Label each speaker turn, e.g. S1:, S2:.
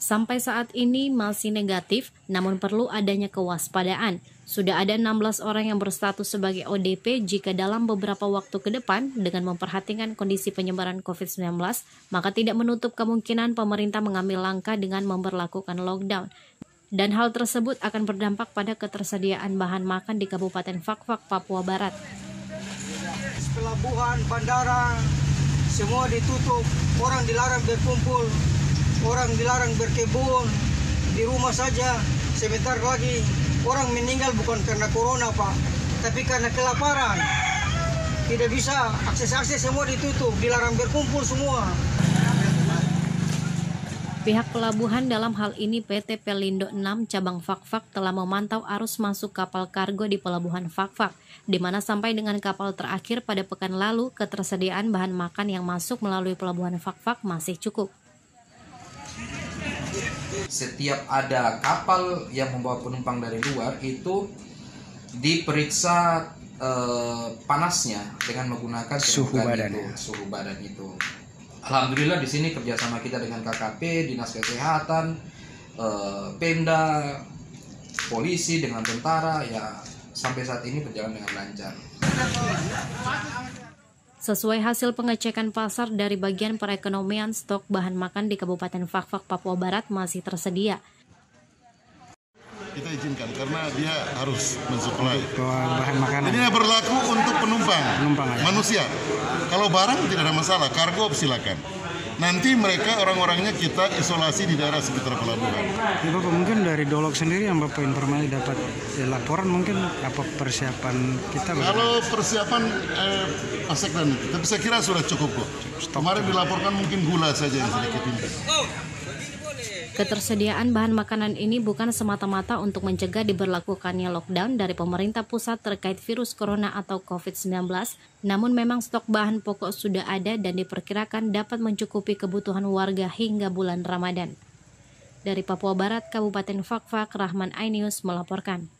S1: sampai saat ini masih negatif, namun perlu adanya kewaspadaan. Sudah ada 16 orang yang berstatus sebagai ODP jika dalam beberapa waktu ke depan dengan memperhatikan kondisi penyebaran COVID-19, maka tidak menutup kemungkinan pemerintah mengambil langkah dengan memperlakukan lockdown. Dan hal tersebut akan berdampak pada ketersediaan bahan makan di Kabupaten Fakfak, Papua Barat.
S2: Pelabuhan, bandara, semua ditutup, orang dilarang berkumpul, orang dilarang berkebun, di rumah saja, sebentar lagi orang meninggal bukan karena corona pak tapi karena kelaparan. Tidak bisa akses-akses semua ditutup dilarang berkumpul semua.
S1: Pihak pelabuhan dalam hal ini PT Pelindo 6 cabang Fakfak telah memantau arus masuk kapal kargo di pelabuhan Fakfak, di mana sampai dengan kapal terakhir pada pekan lalu ketersediaan bahan makan yang masuk melalui pelabuhan Fakfak masih cukup
S3: setiap ada kapal yang membawa penumpang dari luar itu diperiksa eh, panasnya dengan menggunakan
S4: suhu badan
S3: itu, suhu badan itu. Alhamdulillah di sini kerjasama kita dengan KKP, dinas kesehatan, eh, Pemda, polisi dengan tentara ya sampai saat ini berjalan dengan lancar.
S1: Sesuai hasil pengecekan pasar dari bagian perekonomian, stok bahan makan di Kabupaten Fakfak, Papua Barat masih tersedia.
S5: Kita izinkan karena dia harus mensuplai
S4: bahan makanan.
S5: Ini berlaku untuk penumpang,
S4: penumpang ya?
S5: manusia. Kalau barang tidak ada masalah, kargo silakan. Nanti mereka orang-orangnya kita isolasi di daerah sekitar pelabuhan.
S4: Ya Bapak mungkin dari Dolok sendiri yang Bapak informasi dapat ya, laporan mungkin apa persiapan kita?
S5: Bapak? Kalau persiapan eh, pasek dan tapi saya kira sudah cukup kok. Kemarin dilaporkan mungkin gula saja yang sedikit ini.
S1: Ketersediaan bahan makanan ini bukan semata-mata untuk mencegah diberlakukannya lockdown dari pemerintah pusat terkait virus corona atau COVID-19, namun memang stok bahan pokok sudah ada dan diperkirakan dapat mencukupi kebutuhan warga hingga bulan Ramadan. Dari Papua Barat, Kabupaten Fakfak, Rahman Ainius melaporkan.